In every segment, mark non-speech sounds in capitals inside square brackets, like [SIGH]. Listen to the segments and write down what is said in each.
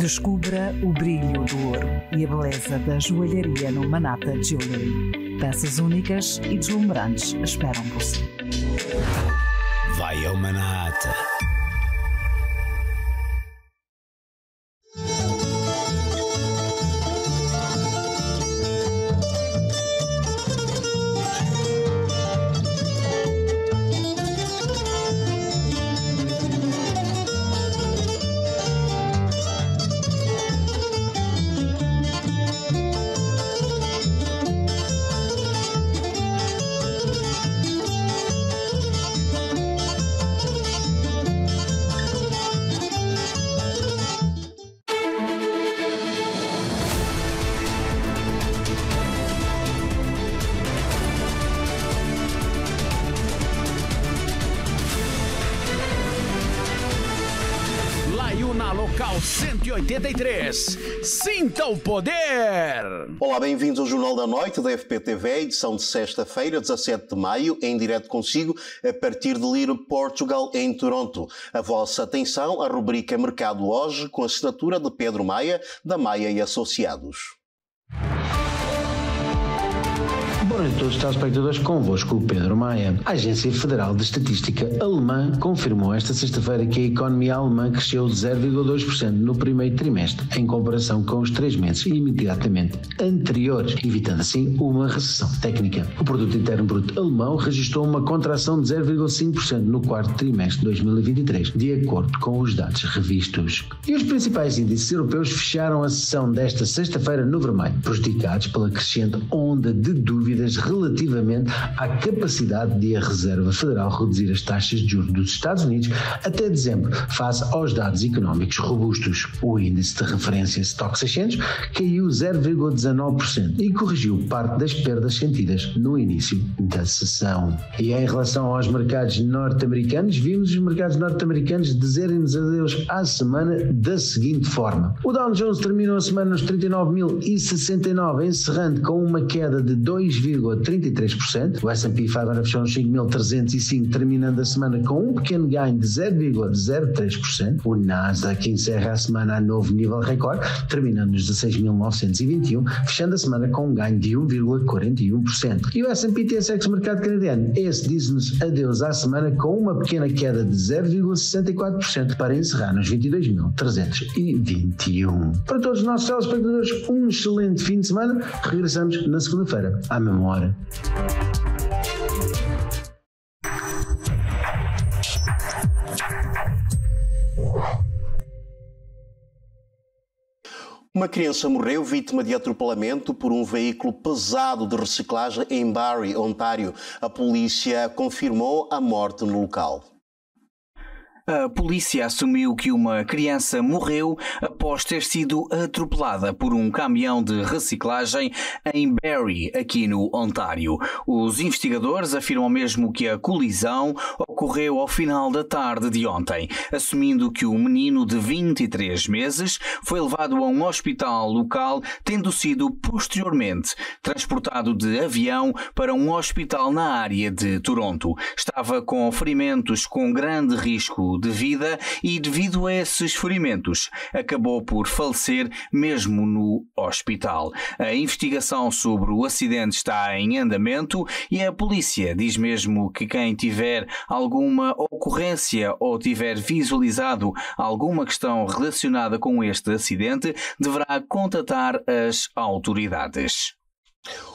Descubra o brilho do ouro e a beleza da joalharia no Manata Jewelry. Peças únicas e deslumbrantes esperam por si. Vai ao Manata. Olá, bem-vindos ao Jornal da Noite da FPTV, edição de sexta-feira, 17 de maio, em direto consigo, a partir de Lira, Portugal, em Toronto. A vossa atenção, a rubrica Mercado Hoje, com a assinatura de Pedro Maia, da Maia e Associados. Noite a todos os telespectadores, convosco o Pedro Maia. A Agência Federal de Estatística Alemã confirmou esta sexta-feira que a economia alemã cresceu 0,2% no primeiro trimestre, em comparação com os três meses imediatamente anteriores, evitando assim uma recessão técnica. O produto interno bruto alemão registrou uma contração de 0,5% no quarto trimestre de 2023, de acordo com os dados revistos. E os principais índices europeus fecharam a sessão desta sexta-feira no vermelho, prejudicados pela crescente onda de dúvidas relativamente à capacidade de a Reserva Federal reduzir as taxas de juros dos Estados Unidos até dezembro, face aos dados económicos robustos. O índice de referência Stock 600 caiu 0,19% e corrigiu parte das perdas sentidas no início da sessão. E em relação aos mercados norte-americanos, vimos os mercados norte-americanos dizerem-nos adeus à semana da seguinte forma. O Dow Jones terminou a semana nos 39.069, encerrando com uma queda de 2,33%. O S&P 500 fechou nos 5.305, terminando a semana com um pequeno ganho de 0,03%. O Nasdaq encerra a semana a novo nível recorde, terminando nos 16.921, fechando a semana com um ganho de 1,41%. E o S&P TSX Mercado Canadiano, esse diz-nos adeus à semana com uma pequena queda de 0,64% para encerrar nos 22.321. Para todos os nossos telespectadores, um excelente fim de semana. Regressamos na segunda-feira, à mesma Uma criança morreu vítima de atropelamento por um veículo pesado de reciclagem em Barrie, Ontário. A polícia confirmou a morte no local. A polícia assumiu que uma criança morreu após ter sido atropelada por um caminhão de reciclagem em Barrie, aqui no Ontário. Os investigadores afirmam mesmo que a colisão ocorreu ao final da tarde de ontem, assumindo que o menino de 23 meses foi levado a um hospital local, tendo sido posteriormente transportado de avião para um hospital na área de Toronto. Estava com ferimentos com grande risco de vida e, devido a esses ferimentos, acabou por falecer mesmo no hospital. A investigação sobre o acidente está em andamento e a polícia diz mesmo que quem tiver alguma ocorrência ou tiver visualizado alguma questão relacionada com este acidente deverá contatar as autoridades.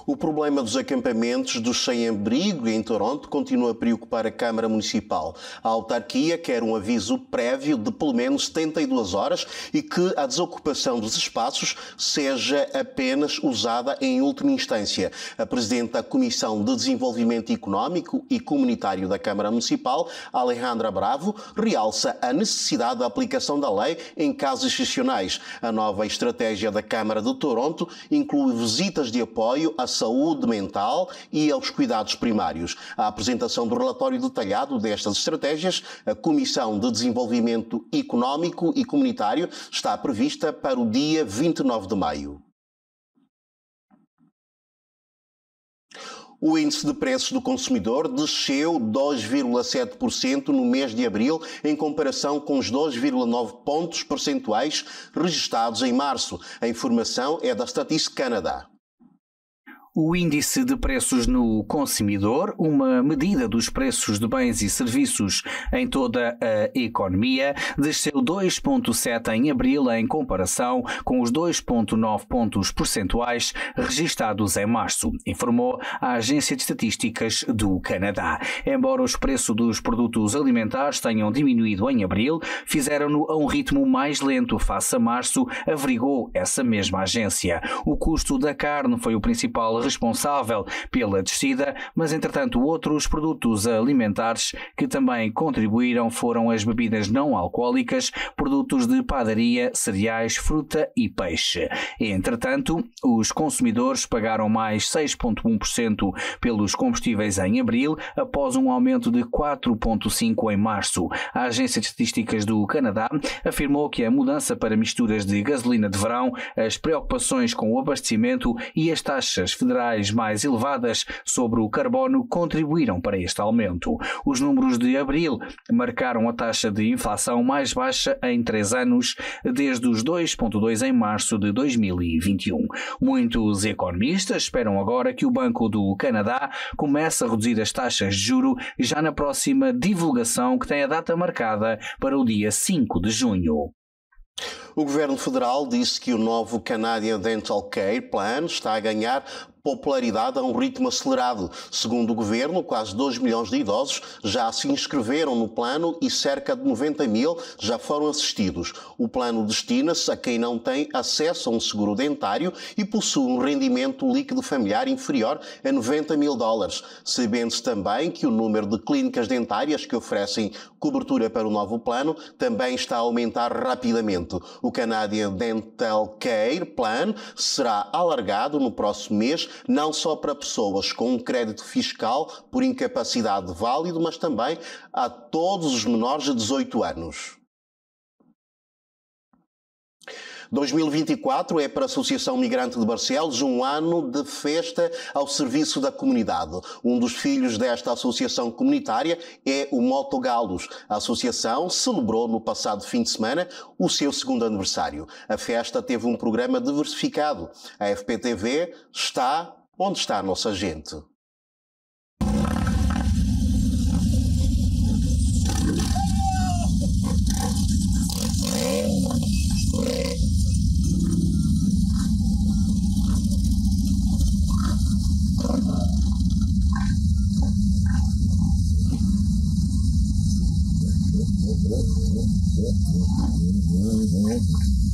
O problema dos acampamentos dos sem-abrigo em Toronto continua a preocupar a Câmara Municipal. A autarquia quer um aviso prévio de pelo menos 72 horas e que a desocupação dos espaços seja apenas usada em última instância. A Presidente da Comissão de Desenvolvimento Económico e Comunitário da Câmara Municipal, Alejandra Bravo, realça a necessidade da aplicação da lei em casos excepcionais. A nova estratégia da Câmara de Toronto inclui visitas de apoio à saúde mental e aos cuidados primários. A apresentação do relatório detalhado destas estratégias, a Comissão de Desenvolvimento Económico e Comunitário, está prevista para o dia 29 de maio. O índice de preços do consumidor desceu 2,7% no mês de abril, em comparação com os 2,9 pontos percentuais registados em março. A informação é da Statista Canadá. O índice de preços no consumidor, uma medida dos preços de bens e serviços em toda a economia, desceu 2,7 em abril em comparação com os 2,9 pontos percentuais registados em março, informou a Agência de Estatísticas do Canadá. Embora os preços dos produtos alimentares tenham diminuído em abril, fizeram-no a um ritmo mais lento face a março, averigou essa mesma agência. O custo da carne foi o principal responsável pela descida, mas entretanto outros produtos alimentares que também contribuíram foram as bebidas não alcoólicas, produtos de padaria, cereais, fruta e peixe. Entretanto, os consumidores pagaram mais 6,1% pelos combustíveis em abril, após um aumento de 4,5% em março. A Agência de Estatísticas do Canadá afirmou que a mudança para misturas de gasolina de verão, as preocupações com o abastecimento e as taxas federais mais elevadas sobre o carbono contribuíram para este aumento. Os números de abril marcaram a taxa de inflação mais baixa em três anos, desde os 2,2 em março de 2021. Muitos economistas esperam agora que o Banco do Canadá comece a reduzir as taxas de juro já na próxima divulgação que tem a data marcada para o dia 5 de junho. O Governo Federal disse que o novo Canadian Dental Care Plan está a ganhar popularidade a um ritmo acelerado. Segundo o governo, quase 2 milhões de idosos já se inscreveram no plano e cerca de 90 mil já foram assistidos. O plano destina-se a quem não tem acesso a um seguro dentário e possui um rendimento líquido familiar inferior a 90 mil dólares, sabendo-se também que o número de clínicas dentárias que oferecem cobertura para o novo plano também está a aumentar rapidamente. O Canadian Dental Care Plan será alargado no próximo mês não só para pessoas com um crédito fiscal por incapacidade válido, mas também a todos os menores de 18 anos. 2024 é para a Associação Migrante de Barcelos um ano de festa ao serviço da comunidade. Um dos filhos desta associação comunitária é o Moto Galos. A associação celebrou no passado fim de semana o seu segundo aniversário. A festa teve um programa diversificado. A FPTV está onde está a nossa gente. Thank you.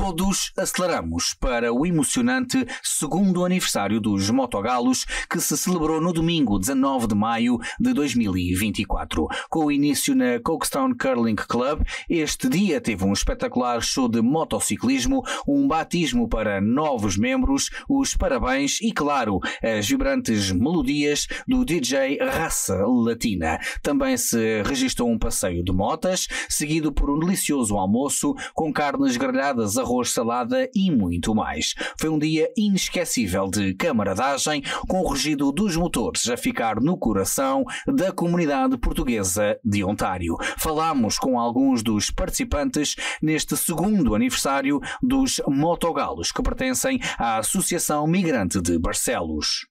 Todos aceleramos para o emocionante segundo aniversário dos Motogalos, que se celebrou no domingo 19 de maio de 2024. Com o início na Cokestown Curling Club, este dia teve um espetacular show de motociclismo, um batismo para novos membros, os parabéns e, claro, as vibrantes melodias do DJ Raça Latina. Também se registrou um passeio de motas, seguido por um delicioso almoço com carnes grelhadas, arroz arroz, salada e muito mais. Foi um dia inesquecível de camaradagem, com o rugido dos motores a ficar no coração da comunidade portuguesa de Ontário. Falámos com alguns dos participantes neste segundo aniversário dos Motogalos, que pertencem à Associação Migrante de Barcelos.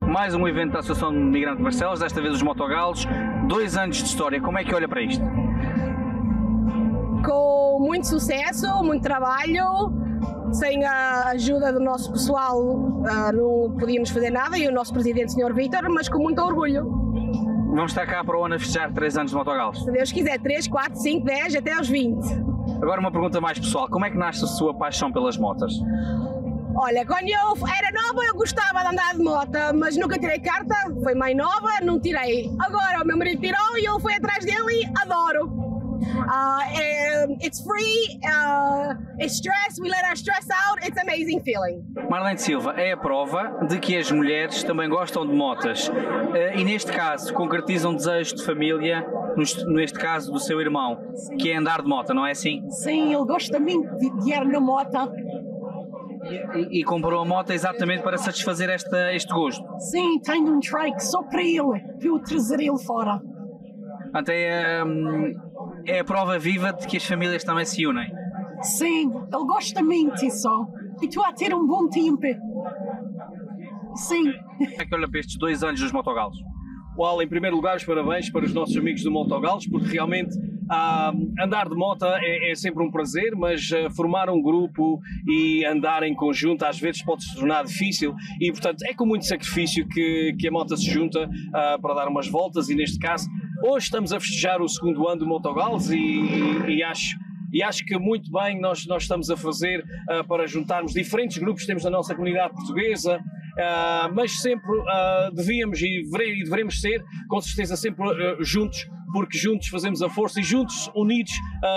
Mais um evento da Associação Migrante de Barcelos, desta vez os Motogalos. Dois anos de história, como é que olha para isto? Com muito sucesso, muito trabalho. Sem a ajuda do nosso pessoal uh, não podíamos fazer nada e o nosso presidente, Sr. Vítor, mas com muito orgulho. Vamos estar cá para o ano a festejar 3 anos de Motogalos. Se Deus quiser, 3, 4, 5, 10 até aos 20. Agora uma pergunta mais pessoal, como é que nasce a sua paixão pelas motas? Olha, quando eu era nova eu gostava de andar de moto, mas nunca tirei carta, foi mãe nova, não tirei. Agora o meu marido tirou e eu fui atrás dele e adoro. Uh, é, um, it's free. Uh, it's stress. We let our stress out. It's amazing feeling. Marlene Silva é a prova de que as mulheres também gostam de motas uh, e neste caso concretizam um desejo de família, neste caso do seu irmão, que é andar de moto, não é assim? Sim, ele gosta muito de, de ir na moto. E, e, comprou a moto exatamente para satisfazer esta, este gosto? Sim, tenho um trike só para ele, para eu trazer ele fora. Até hum, é a prova viva de que as famílias também se unem. Sim, ele gosta muito disso. E tu a ter um bom tempo. Sim. Como é que olha para estes dois anos dos motogalos? Uau, em primeiro lugar, os parabéns para os nossos amigos do Motogalos, porque realmente ah, andar de moto é, é, sempre um prazer, mas ah, formar um grupo e andar em conjunto às vezes pode se tornar difícil e, portanto, é com muito sacrifício que, que a moto se junta ah, para dar umas voltas e, neste caso, hoje estamos a festejar o segundo ano do Motogalos e, e, e acho e acho que muito bem nós, nós estamos a fazer uh, para juntarmos diferentes grupos que temos na nossa comunidade portuguesa, uh, mas sempre uh, devíamos e, e devemos ser, com certeza, sempre juntos, porque juntos fazemos a força e juntos, unidos,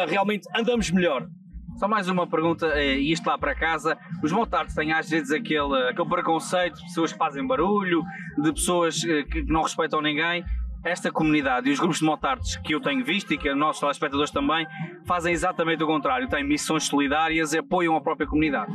realmente andamos melhor. Só mais uma pergunta, e isto lá para casa. Os motards têm às vezes aquele, aquele preconceito de pessoas que fazem barulho, de pessoas que não respeitam ninguém esta comunidade e os grupos de motards que eu tenho visto e que nossos telespectadores também fazem exatamente o contrário, têm missões solidárias e apoiam a própria comunidade.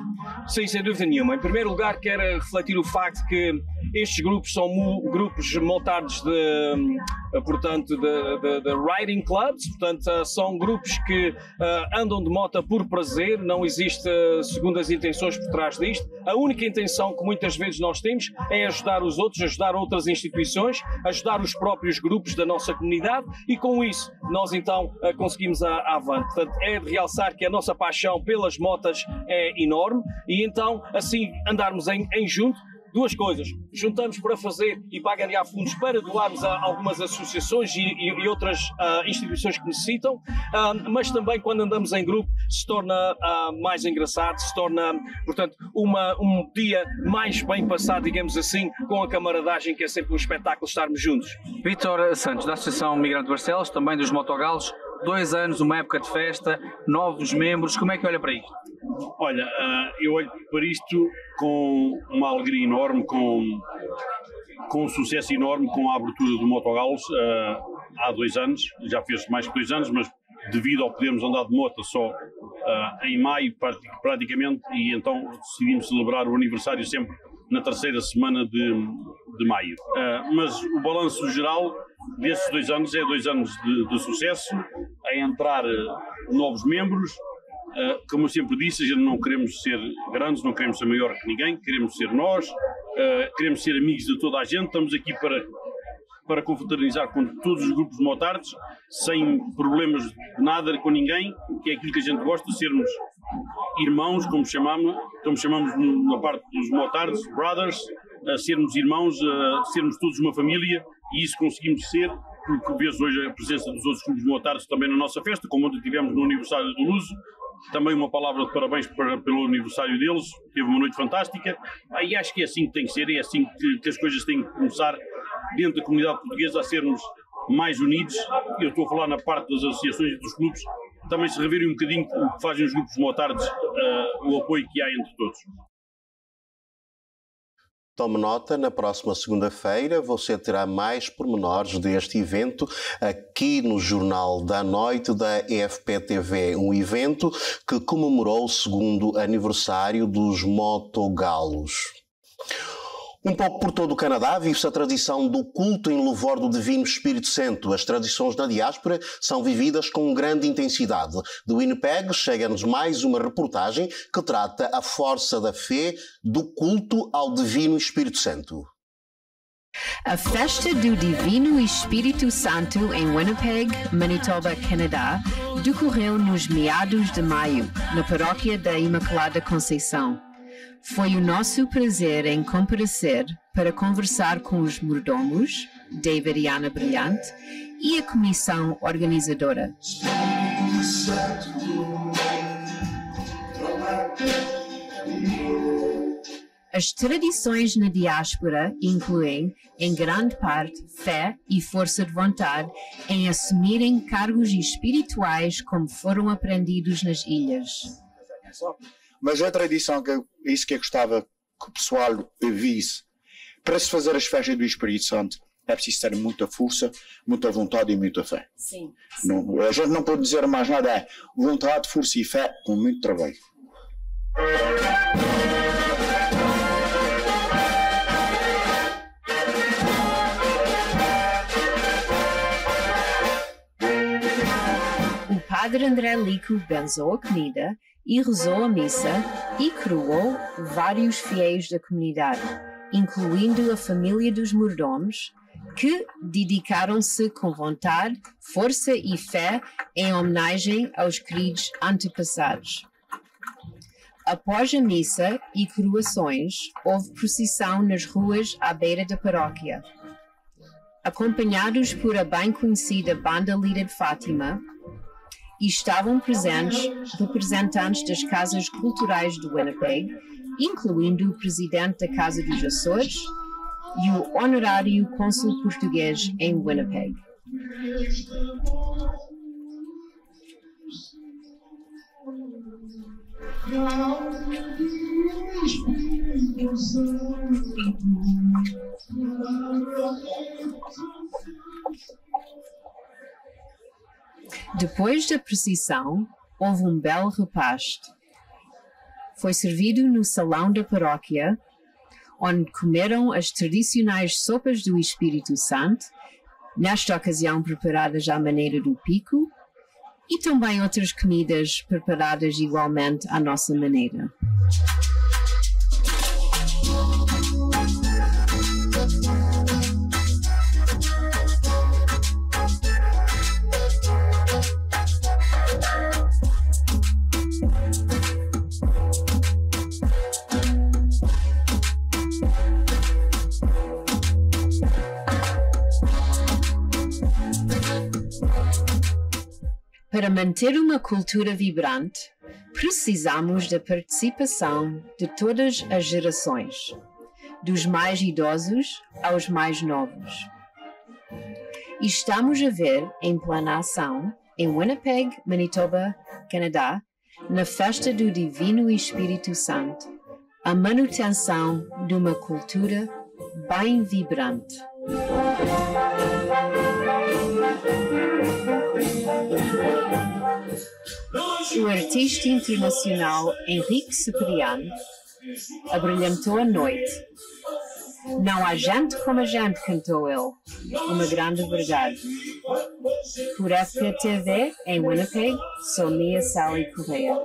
Sim, sem dúvida nenhuma. Em primeiro lugar, quero refletir o facto que estes grupos são grupos motards de, portanto, de, de, de, riding clubs, portanto, eh, são grupos que uh, andam de moto por prazer, não existe uh, segundas intenções por trás disto. A única intenção que muitas vezes nós temos é ajudar os outros, ajudar outras instituições, ajudar os próprios grupos da nossa comunidade e com isso nós então uh, conseguimos a, a avante. Portanto, é de realçar que a nossa paixão pelas motas é enorme e então assim andarmos em, em junto duas coisas. Juntamos para fazer e para ganhar fundos para doarmos a algumas associações e, e, e outras uh, instituições que necessitam, uh, mas também quando andamos em grupo se torna uh, mais engraçado, se torna, portanto, uma, um dia mais bem passado, digamos assim, com a camaradagem que é sempre um espetáculo estarmos juntos. Vítor Santos, da Associação Migrante Barcelos, também dos Motogalos, dois anos, uma época de festa, novos membros, como é que olha para isto? Olha, uh, eu olho para isto com uma alegria enorme, com, com um sucesso enorme com a abertura do Motogalos uh, há dois anos, já fez mais que dois anos, mas devido ao podermos andar de moto só uh, em maio praticamente, e então decidimos celebrar o aniversário sempre na terceira semana de, de maio. Uh, mas o balanço geral desses dois anos é dois anos de, de sucesso, a entrar novos membros, Uh, como eu sempre disse, a gente não queremos ser grandes, não queremos ser maior que ninguém, queremos ser nós, uh, queremos ser amigos de toda a gente, estamos aqui para, para confraternizar com todos os grupos de motards, sem problemas de nada com ninguém, que é aquilo que a gente gosta, sermos irmãos, como chamamos, como chamamos na parte dos motards, brothers, sermos irmãos, sermos todos uma família, e isso conseguimos ser, porque vês hoje a presença dos outros de motards também na nossa festa, como ontem tivemos no aniversário do Luso, também uma palavra de parabéns para, pelo aniversário deles, teve uma noite fantástica. Ah, e acho que é assim que tem que ser, é assim que, que as coisas têm que começar dentro da comunidade portuguesa a sermos mais unidos. Eu estou a falar na parte das associações e dos clubes, também se reverem um bocadinho o que fazem os grupos motardes, uh, o apoio que há entre todos. Tome nota, na próxima segunda-feira você terá mais pormenores deste evento aqui no Jornal da Noite da EFP-TV, um evento que comemorou o segundo aniversário dos Motogalos. Um pouco por todo o Canadá vive-se a tradição do culto em louvor do Divino Espírito Santo. As tradições na diáspora são vividas com grande intensidade. Do Winnipeg chega-nos mais uma reportagem que trata a força da fé do culto ao Divino Espírito Santo. A festa do Divino Espírito Santo em Winnipeg, Manitoba, Canadá, decorreu nos meados de maio, na paróquia da Imaculada Conceição. Foi o nosso prazer em comparecer para conversar com os mordomos, David e Ana Brilhante, e a comissão organizadora. As tradições na diáspora incluem, em grande parte, fé e força de vontade em assumirem cargos espirituais como foram aprendidos nas ilhas. Mas a tradição, que, isso que eu gostava que o pessoal visse, para se fazer as festas do Espírito Santo, é preciso ter muita força, muita vontade e muita fé. Sim. Não, a gente não pode dizer mais nada, é vontade, força e fé com muito trabalho. O padre André Lico benzou a comida e rezou a missa e coroou vários fiéis da comunidade, incluindo a família dos mordomos, que dedicaram-se com vontade, força e fé em homenagem aos queridos antepassados. Após a missa e coroações, houve procissão nas ruas à beira da paróquia. Acompanhados por a bem conhecida Banda Lira de Fátima, e estavam presentes representantes das casas culturais do Winnipeg, incluindo o presidente da Casa dos Açores e o honorário cônsul português em Winnipeg. Depois da procissão, houve um belo repasto. Foi servido no salão da paróquia, onde comeram as tradicionais sopas do Espírito Santo, nesta ocasião preparadas à maneira do pico, e também outras comidas preparadas igualmente à nossa maneira. Para manter uma cultura vibrante, precisamos da participação de todas as gerações, dos mais idosos aos mais novos. E estamos a ver em plena ação, em Winnipeg, Manitoba, Canadá, na festa do Divino Espírito Santo, a manutenção de uma cultura bem vibrante. O artista internacional Henrique Cipriano abrilhantou a noite. Não há gente como a gente, cantou ele. Uma grande verdade. Por FPTV, em Winnipeg, sou Mia Sally Correia.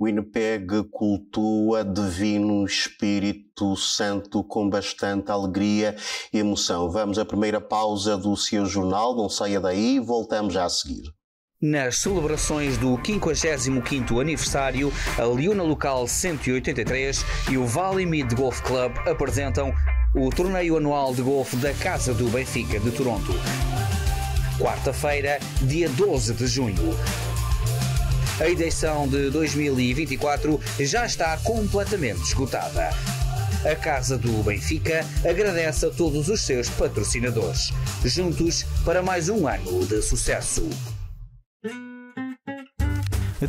Winnipeg cultua Divino Espírito Santo com bastante alegria e emoção. Vamos à primeira pausa do seu jornal, não saia daí, voltamos já a seguir. Nas celebrações do 55º aniversário, a Liuna Local 183 e o Valley Mid Golf Club apresentam o torneio anual de golfe da Casa do Benfica de Toronto. Quarta-feira, dia 12 de junho. A edição de 2024 já está completamente esgotada. A Casa do Benfica agradece a todos os seus patrocinadores. Juntos para mais um ano de sucesso.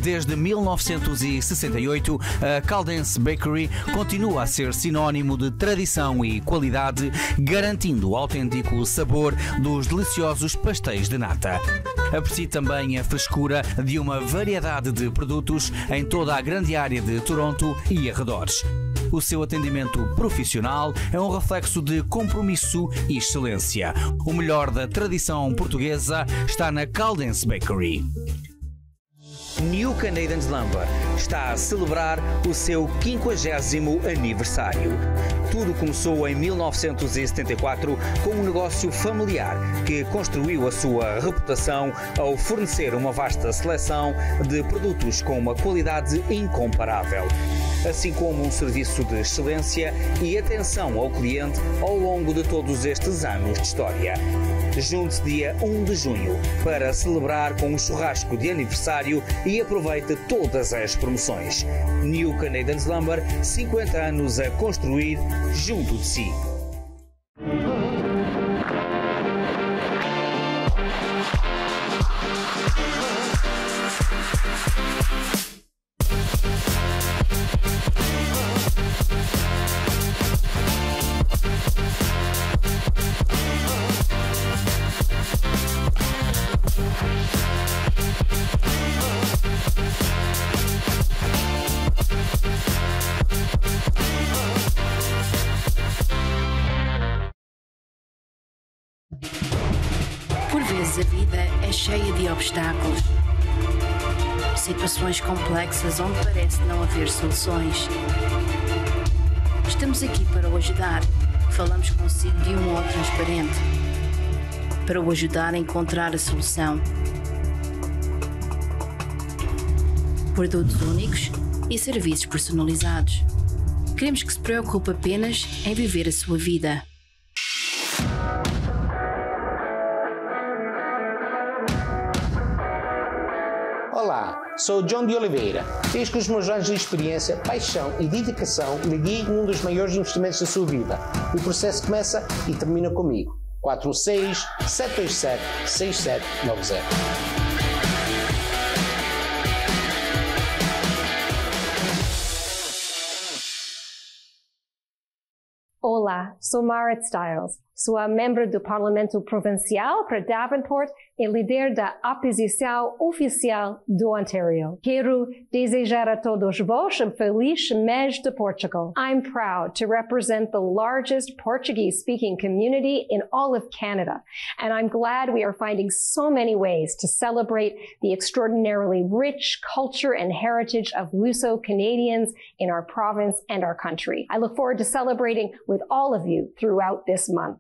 Desde 1968, a Caldense Bakery continua a ser sinónimo de tradição e qualidade, garantindo o autêntico sabor dos deliciosos pastéis de nata. Aprecie também a frescura de uma variedade de produtos em toda a grande área de Toronto e arredores. O seu atendimento profissional é um reflexo de compromisso e excelência. O melhor da tradição portuguesa está na Caldense Bakery. New Canadian Lumber está a celebrar o seu 50 aniversário. Tudo começou em 1974 com um negócio familiar que construiu a sua reputação ao fornecer uma vasta seleção de produtos com uma qualidade incomparável, assim como um serviço de excelência e atenção ao cliente ao longo de todos estes anos de história. Junte-se dia 1 de junho para celebrar com um churrasco de aniversário e aproveite todas as promoções. New Canadian Lumber, 50 anos a construir junto de si. Situações complexas onde parece não haver soluções. Estamos aqui para o ajudar. Falamos consigo de um modo transparente para o ajudar a encontrar a solução. Produtos únicos e serviços personalizados. Queremos que se preocupe apenas em viver a sua vida. Sou John de Oliveira. Fiz com os meus anos de experiência, paixão e dedicação lhe guie num dos maiores investimentos da sua vida. O processo começa e termina comigo. 46 727 6790. Olá, sou Mara Stiles. Sou a membro do Parlamento Provincial para Davenport e líder da oposição oficial do Ontario. Quero desejar a todos vós um feliz mês de Portugal. I'm proud to represent the largest Portuguese-speaking community in all of Canada, and I'm glad we are finding so many ways to celebrate the extraordinarily rich culture and heritage of Luso Canadians in our province and our country. I look forward to celebrating with all of you throughout this month.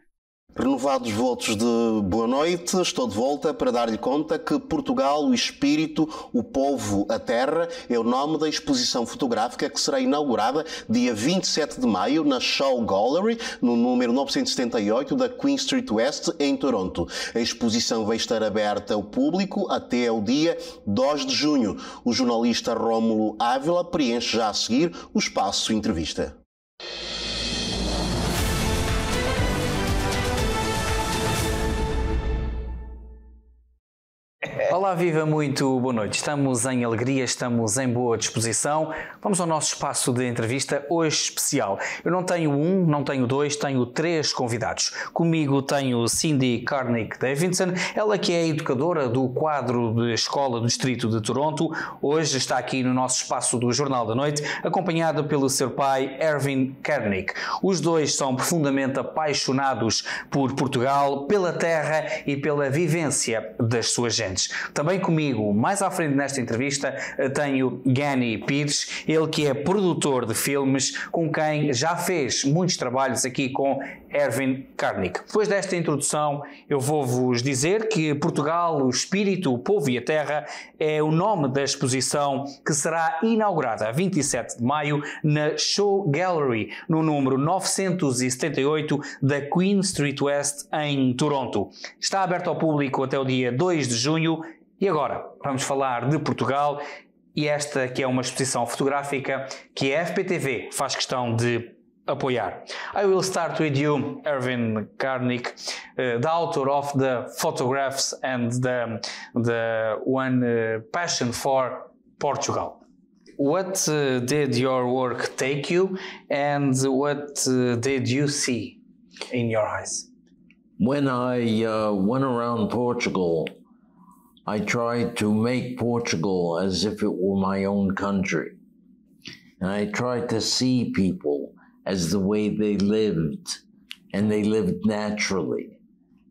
Renovados votos de boa noite, estou de volta para dar-lhe conta que Portugal, o Espírito, o Povo, a Terra é o nome da exposição fotográfica que será inaugurada dia 27 de maio na Shaw Gallery, no número 978 da Queen Street West, em Toronto. A exposição vai estar aberta ao público até o dia 2 de junho. O jornalista Rómulo Ávila preenche já a seguir o espaço entrevista. Olá, viva muito boa noite. Estamos em alegria, estamos em boa disposição. Vamos ao nosso espaço de entrevista hoje especial. Eu não tenho um, não tenho dois, tenho três convidados. Comigo tenho Cindy Carnick Davidson, ela que é educadora do quadro de Escola do Distrito de Toronto. Hoje está aqui no nosso espaço do Jornal da Noite, acompanhada pelo seu pai, Erwin Carnick. Os dois são profundamente apaixonados por Portugal, pela terra e pela vivência das suas gentes. Também comigo, mais à frente nesta entrevista, eh, tenho Gani Pires, ele que é produtor de filmes, com quem já fez muitos trabalhos aqui com Erwin Karnik. Depois desta introdução, eu vou-vos dizer que Portugal, o espírito, o povo e a terra é o nome da exposição que será inaugurada a 27 de maio na Show Gallery, no número 978 da Queen Street West, em Toronto. Está aberto ao público até o dia 2 de junho e agora vamos falar de Portugal e esta que é uma exposição fotográfica que a FPTV faz questão de apoiar. I will start with you, Erwin Karnik, uh, the author of the photographs and the, the one uh, passion for Portugal. What uh, did your work take you and what did you see in your eyes? When I uh, went around Portugal, I tried to make Portugal as if it were my own country. And I tried to see people as the way they lived, and they lived naturally,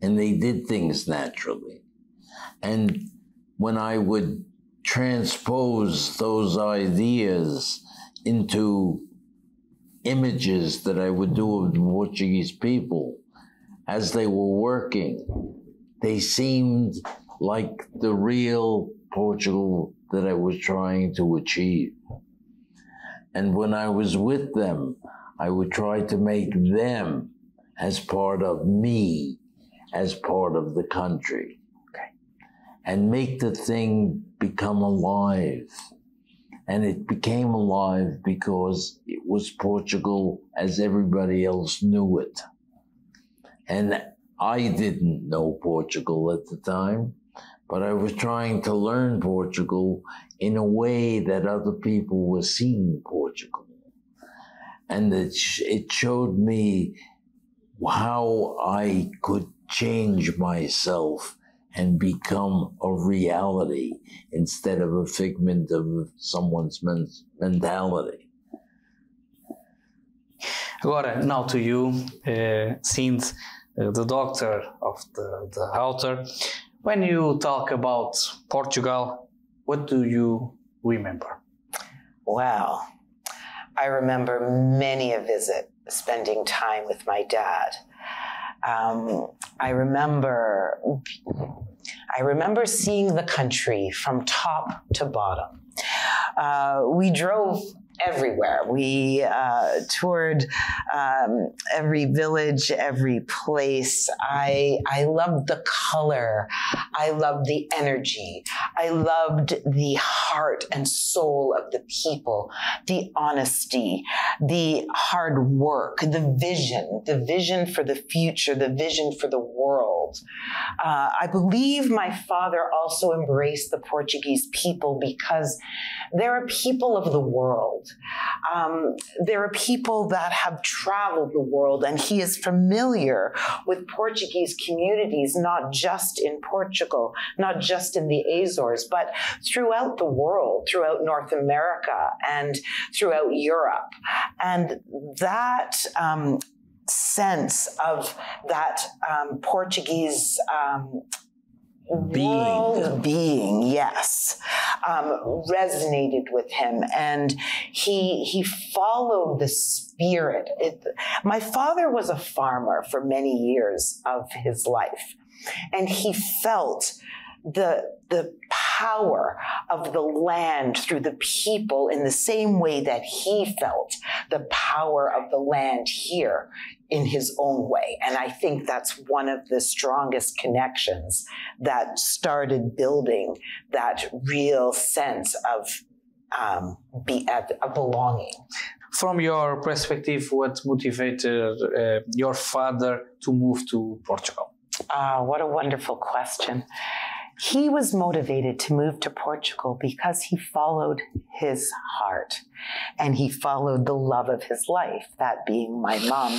and they did things naturally. And when I would transpose those ideas into images that I would do of the Portuguese people as they were working, they seemed like the real Portugal that I was trying to achieve. And when I was with them, I would try to make them as part of me as part of the country and make the thing become alive. And it became alive because it was Portugal as everybody else knew it. And I didn't know Portugal at the time, but I was trying to learn Portugal in a way that other people were seeing Portugal. And it, it showed me how I could change myself and become a reality instead of a figment of someone's men- mentality. Agora, now to you, uh, since uh, the doctor of the, the author, when you talk about Portugal, what do you remember? Wow. I remember many a visit spending time with my dad. Um, I remember I remember seeing the country from top to bottom. Uh, we drove everywhere. We uh, toured um, every village, every place. I I loved the color. I loved the energy. I loved the heart and soul of the people, the honesty, the hard work, the vision, the vision for the future, the vision for the world. Uh, I believe my father also embraced the Portuguese people because they're a people of the world. Um, there are people that have traveled the world, and he is familiar with Portuguese communities, not just in Portugal, not just in the Azores, but throughout the world, throughout North America, and throughout Europe. And that um, sense of that um, Portuguese um, being. world being, yes, um, resonated with him, and he he followed the spirit. It, my father was a farmer for many years of his life, and he felt the the power of the land through the people in the same way that he felt the power of the land here in his own way and i think that's one of the strongest connections that started building that real sense of um, be at a belonging From your perspective, what motivated uh, your father to move to Portugal? Ah, what a wonderful question. He was motivated to move to Portugal because he followed his heart and he followed the love of his life, that being my mom,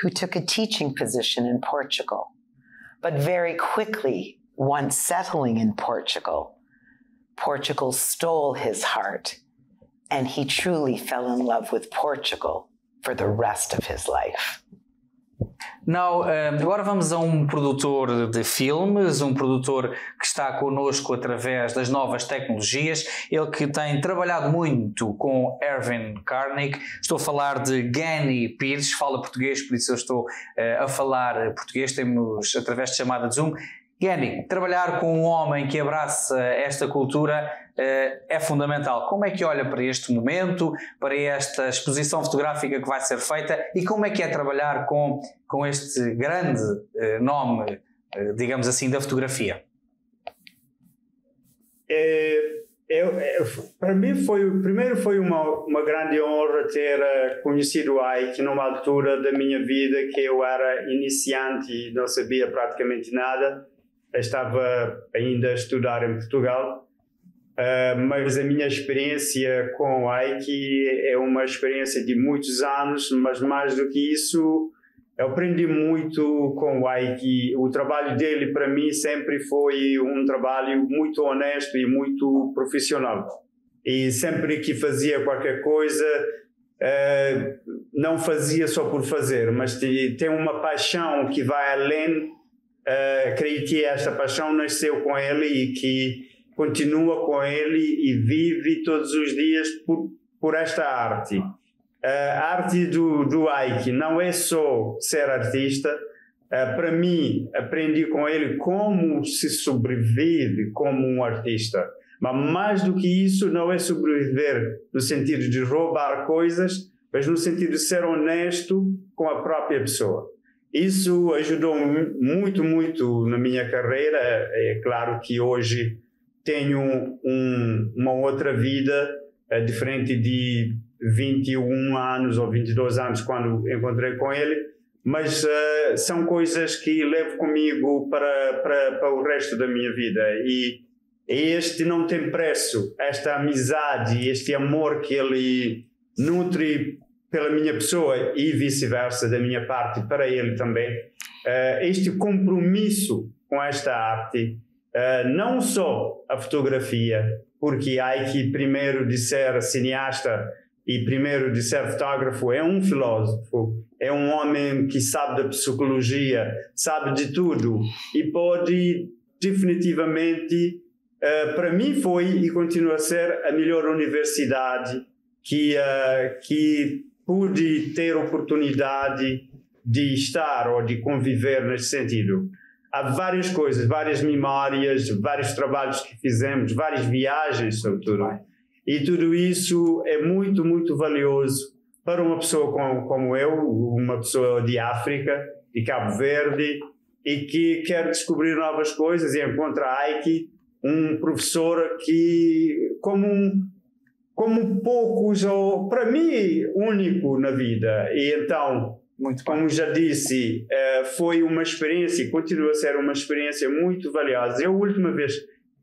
who took a teaching position in Portugal. But very quickly, once settling in Portugal, Portugal stole his heart and he truly fell in love with Portugal for the rest of his life. Now, eh, agora vamos a um produtor de filmes, um produtor que está connosco através das novas tecnologias, ele que tem trabalhado muito com Erwin Karnick. Estou a falar de Gany Pires, fala português, por isso eu estou eh, a falar português, temos através de chamada de Zoom. Gany, trabalhar com um homem que abraça esta cultura eh, é fundamental. Como é que olha para este momento, para esta exposição fotográfica que vai ser feita e como é que é trabalhar com, com este grande eh, nome, eh, digamos assim, da fotografia? É, eu, eu, para mim foi primeiro foi uma, uma grande honra ter conhecido o Ike numa altura da minha vida que eu era iniciante e não sabia praticamente nada estava ainda a estudar em Portugal uh, mas a minha experiência com o Ike é uma experiência de muitos anos mas mais do que isso eu aprendi muito com o Ike. O trabalho dele, para mim, sempre foi um trabalho muito honesto e muito profissional. E sempre que fazia qualquer coisa, uh, não fazia só por fazer, mas tem uma paixão que vai além. Uh, creio que esta paixão nasceu com ele e que continua com ele e vive todos os dias por, por esta arte a arte do, do Ike não é só ser artista. Uh, para mim, aprendi com ele como se sobrevive como um artista. Mas mais do que isso, não é sobreviver no sentido de roubar coisas, mas no sentido de ser honesto com a própria pessoa. Isso ajudou muito, muito na minha carreira. É claro que hoje tenho um, uma outra vida é, diferente de 21 anos ou 22 anos quando encontrei com ele, mas uh, são coisas que levo comigo para, para, para o resto da minha vida. E este não tem preço, esta amizade, este amor que ele nutre pela minha pessoa e vice-versa da minha parte para ele também. Uh, este compromisso com esta arte, uh, não só a fotografia, porque há que primeiro de ser cineasta e primeiro de ser fotógrafo é um filósofo, é um homem que sabe da psicologia, sabe de tudo e pode definitivamente, uh, para mim foi e continua a ser a melhor universidade que, uh, que pude ter oportunidade de estar ou de conviver nesse sentido. Há várias coisas, várias memórias, vários trabalhos que fizemos, várias viagens, sobretudo. E tudo isso é muito, muito valioso para uma pessoa como, como eu, uma pessoa de África, de Cabo Verde, e que quer descobrir novas coisas e encontra Aiki, um professor que, como um, como poucos, ou para mim, único na vida. E então, como já disse, eh, foi uma experiência, continua a ser uma experiência muito valiosa. Eu, a última vez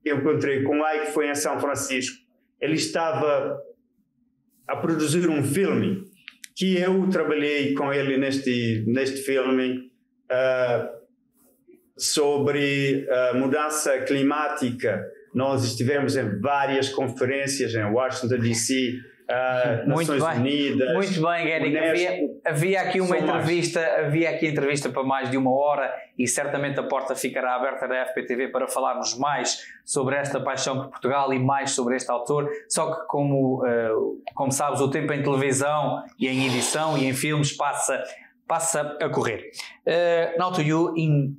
que encontrei com o Ike foi em São Francisco. Ele estava a produzir um filme que eu trabalhei com ele neste, neste filme uh, sobre uh, mudança climática nós estivemos em várias conferências em Washington, D.C., uh, muito Nações bem. Unidas. Muito bem, Gary. Havia, havia aqui uma entrevista, mais. havia aqui entrevista para mais de uma hora e certamente a porta ficará aberta da FPTV para falarmos mais sobre esta paixão por Portugal e mais sobre este autor. Só que como, uh, como sabes, o tempo em televisão e em edição e em filmes passa passa a correr. Uh, now to you in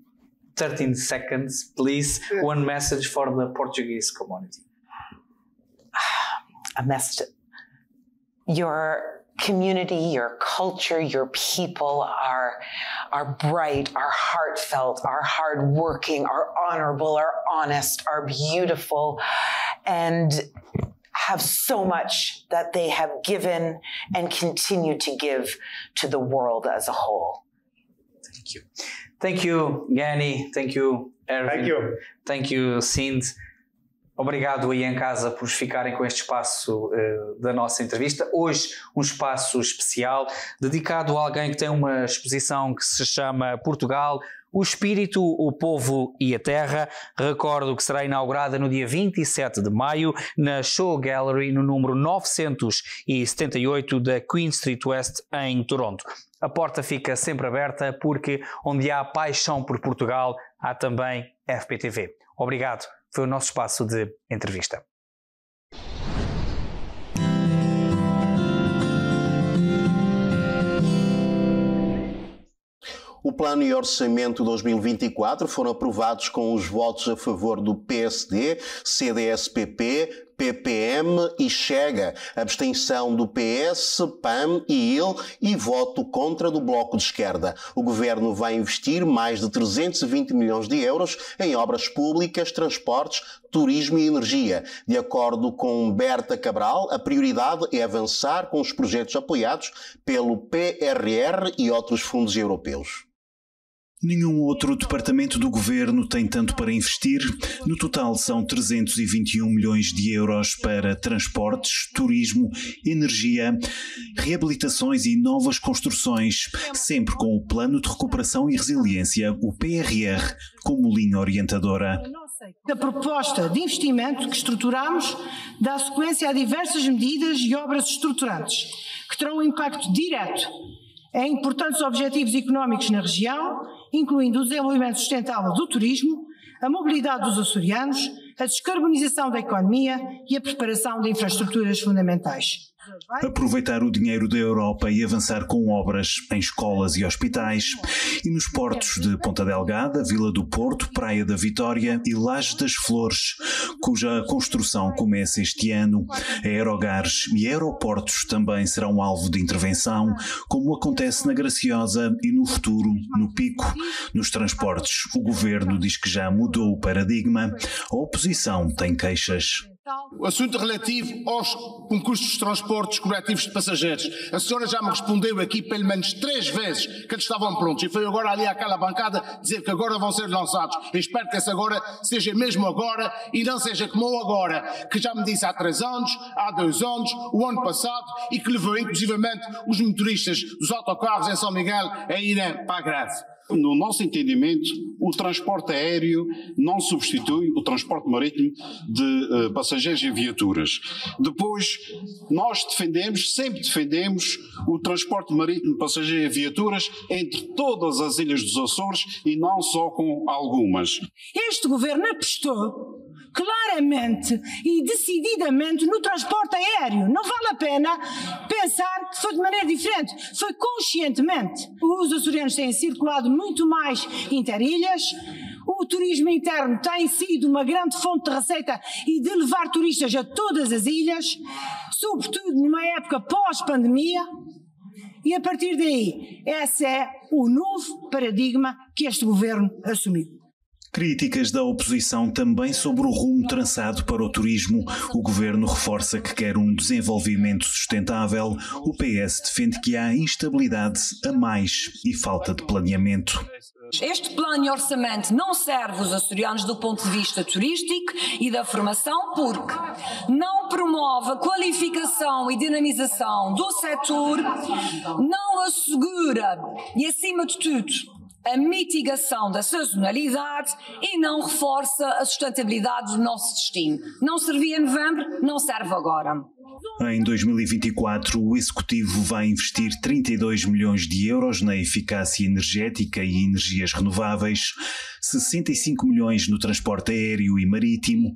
13 seconds, please. One message for the Portuguese community. A message. Your community, your culture, your people are, are bright, are heartfelt, are hardworking, are honorable, are honest, are beautiful, and have so much that they have given and continue to give to the world as a whole. Thank you. Thank you, Gani. Thank you, Erwin. Thank you. Thank you, Sind. Obrigado aí em casa por ficarem com este espaço uh, da nossa entrevista. Hoje, um espaço especial dedicado a alguém que tem uma exposição que se chama Portugal, o Espírito, o Povo e a Terra. Recordo que será inaugurada no dia 27 de maio na Show Gallery, no número 978 da Queen Street West, em Toronto. A porta fica sempre aberta porque onde há paixão por Portugal, há também FPTV. Obrigado. Foi o nosso espaço de entrevista. O plano e orçamento 2024 foram aprovados com os votos a favor do PSD, CDS-PP, PPM e Chega, abstenção do PS, PAM e IL e voto contra do Bloco de Esquerda. O governo vai investir mais de 320 milhões de euros em obras públicas, transportes, turismo e energia. De acordo com Berta Cabral, a prioridade é avançar com os projetos apoiados pelo PRR e outros fundos europeus. Nenhum outro departamento do governo tem tanto para investir. No total, são 321 milhões de euros para transportes, turismo, energia, reabilitações e novas construções, sempre com o Plano de Recuperação e Resiliência, o PRR, como linha orientadora. A proposta de investimento que estruturamos dá sequência a diversas medidas e obras estruturantes que terão um impacto direto em importantes objetivos económicos na região incluindo o desenvolvimento sustentável do turismo, a mobilidade dos açorianos, a descarbonização da economia e a preparação de infraestruturas fundamentais. Aproveitar o dinheiro da Europa e avançar com obras em escolas e hospitais, e nos portos de Ponta Delgada, Vila do Porto, Praia da Vitória e Laje das Flores, cuja construção começa este ano. Aerogares e aeroportos também serão alvo de intervenção, como acontece na Graciosa e no futuro no Pico. Nos transportes, o governo diz que já mudou o paradigma, a oposição tem queixas. O assunto relativo aos concursos de transportes coletivos de passageiros. A senhora já me respondeu aqui pelo menos três vezes que eles estavam prontos e foi agora ali àquela bancada dizer que agora vão ser lançados. Eu espero que esse agora seja mesmo agora e não seja como agora, que já me disse há três anos, há dois anos, o ano passado e que levou inclusivamente os motoristas dos autocarros em São Miguel a irem para a greve. No nosso entendimento, o transporte aéreo não substitui o transporte marítimo de uh, passageiros e viaturas. Depois, nós defendemos, sempre defendemos, o transporte marítimo de passageiros e viaturas entre todas as ilhas dos Açores e não só com algumas. Este governo apostou claramente e decididamente no transporte aéreo. Não vale a pena pensar que foi de maneira diferente, foi conscientemente. Os açorianos têm circulado muito mais interilhas, o turismo interno tem sido uma grande fonte de receita e de levar turistas a todas as ilhas, sobretudo numa época pós-pandemia. E a partir daí, esse é o novo paradigma que este governo assumiu. Críticas da oposição também sobre o rumo traçado para o turismo. O governo reforça que quer um desenvolvimento sustentável. O PS defende que há instabilidade a mais e falta de planeamento. Este plano e orçamento não serve os açorianos do ponto de vista turístico e da formação porque não promove a qualificação e dinamização do setor, não assegura e, acima de tudo, a mitigação da sazonalidade e não reforça a sustentabilidade do nosso destino. Não servia em novembro, não serve agora. Em 2024, o Executivo vai investir 32 milhões de euros na eficácia energética e energias renováveis, 65 milhões no transporte aéreo e marítimo,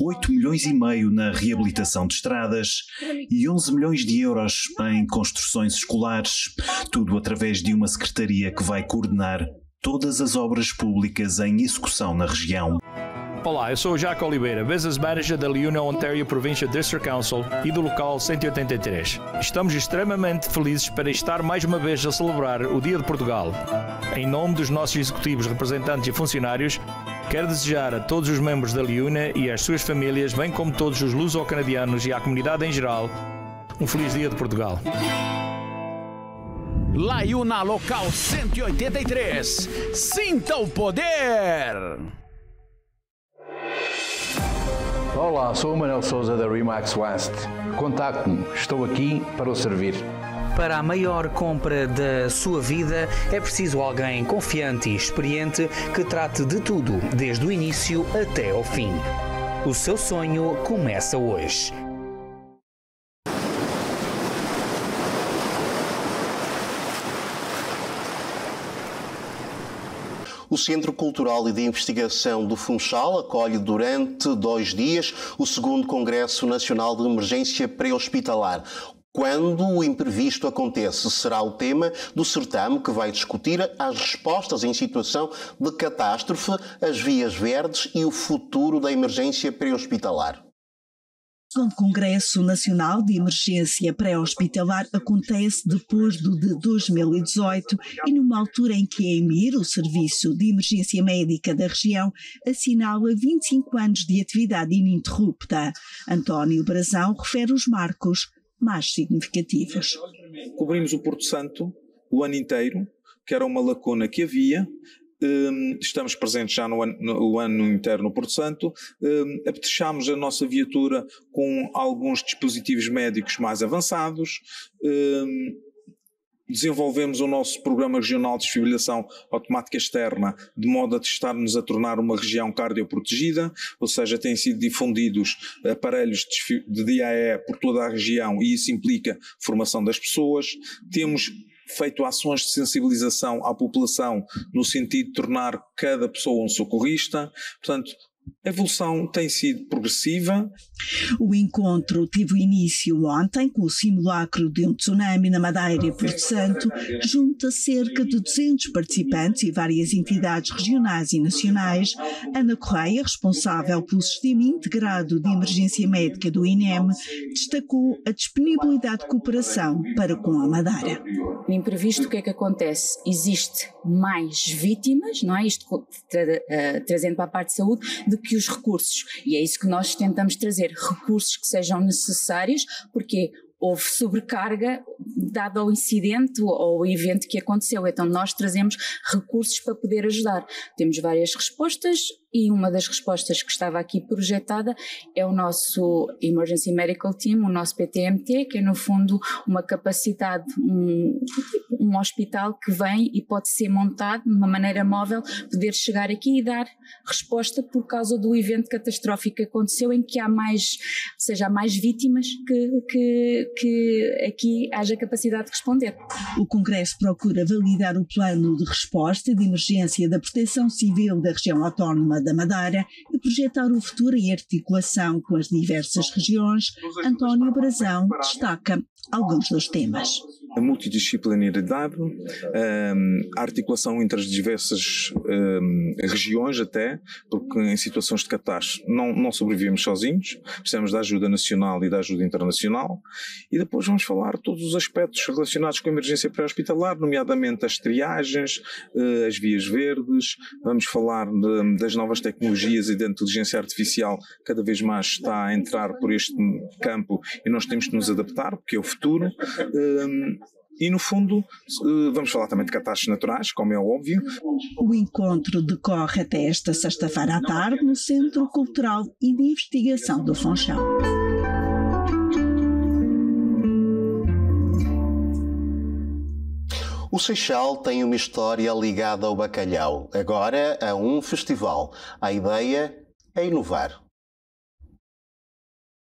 8 milhões e meio na reabilitação de estradas e 11 milhões de euros em construções escolares, tudo através de uma secretaria que vai coordenar todas as obras públicas em execução na região. Olá, eu sou o Jaco Oliveira, Business Manager da Liuna Ontario Provincial District Council e do local 183. Estamos extremamente felizes para estar mais uma vez a celebrar o Dia de Portugal. Em nome dos nossos executivos, representantes e funcionários, quero desejar a todos os membros da Liuna e às suas famílias, bem como todos os luso-canadianos e à comunidade em geral, um feliz Dia de Portugal. Laiuna Local 183. Sinta o poder! Olá, sou o Manuel Souza da Remax West. Contacte-me, estou aqui para o servir. Para a maior compra da sua vida é preciso alguém confiante e experiente que trate de tudo, desde o início até ao fim. O seu sonho começa hoje. O Centro Cultural e de Investigação do Funchal acolhe durante dois dias o segundo Congresso Nacional de Emergência Pré-Hospitalar. Quando o imprevisto acontece, será o tema do certame que vai discutir as respostas em situação de catástrofe, as vias verdes e o futuro da emergência pré-hospitalar. O Congresso Nacional de Emergência Pré-Hospitalar acontece depois do de 2018 e numa altura em que a EMIR, o Serviço de Emergência Médica da região, assinala 25 anos de atividade ininterrupta. António Brazão refere os marcos mais significativos. Cobrimos o Porto Santo o ano inteiro, que era uma lacuna que havia, estamos presentes já no ano, no ano inteiro no Porto Santo, um, apetechámos a nossa viatura com alguns dispositivos médicos mais avançados, um, desenvolvemos o nosso programa regional de desfibrilação automática externa de modo a testar-nos a tornar uma região cardioprotegida, ou seja, têm sido difundidos aparelhos de DAE por toda a região e isso implica formação das pessoas. Temos feito ações de sensibilização à população no sentido de tornar cada pessoa um socorrista. Portanto, a evolução tem sido progressiva. O encontro teve início ontem com o simulacro de um tsunami na Madeira e Porto Santo, junto a cerca de 200 participantes e várias entidades regionais e nacionais. Ana Correia, responsável pelo Sistema Integrado de Emergência Médica do INEM, destacou a disponibilidade de cooperação para com a Madeira. No imprevisto, o que é que acontece? Existe mais vítimas, não é? Isto tra uh, trazendo para a parte de saúde, do que os recursos. E é isso que nós tentamos trazer, recursos que sejam necessários, porque houve sobrecarga dado ao incidente ou ao evento que aconteceu. Então nós trazemos recursos para poder ajudar. Temos várias respostas e uma das respostas que estava aqui projetada é o nosso Emergency Medical Team, o nosso PTMT, que é no fundo uma capacidade, um, um hospital que vem e pode ser montado de uma maneira móvel, poder chegar aqui e dar resposta por causa do evento catastrófico que aconteceu, em que há mais, seja, há mais vítimas que, que, que aqui haja capacidade de responder. O Congresso procura validar o plano de resposta de emergência da Proteção Civil da região autónoma da Madeira e projetar o futuro em articulação com as diversas regiões. António Brazão destaca alguns dos temas a multidisciplinaridade, a articulação entre as diversas regiões até, porque em situações de catástrofe não, não sobrevivemos sozinhos, precisamos da ajuda nacional e da ajuda internacional, e depois vamos falar todos os aspectos relacionados com a emergência pré-hospitalar, nomeadamente as triagens, eh, as vias verdes, vamos falar de, das novas tecnologias e da inteligência artificial cada vez mais está a entrar por este campo e nós temos que nos adaptar, porque é o futuro. E, no fundo, eh, vamos falar também de catástrofes naturais, como é óbvio. O encontro decorre até esta sexta-feira à tarde no Centro Cultural e de Investigação do Funchal. O Seixal tem uma história ligada ao bacalhau, agora a um festival. A ideia é inovar.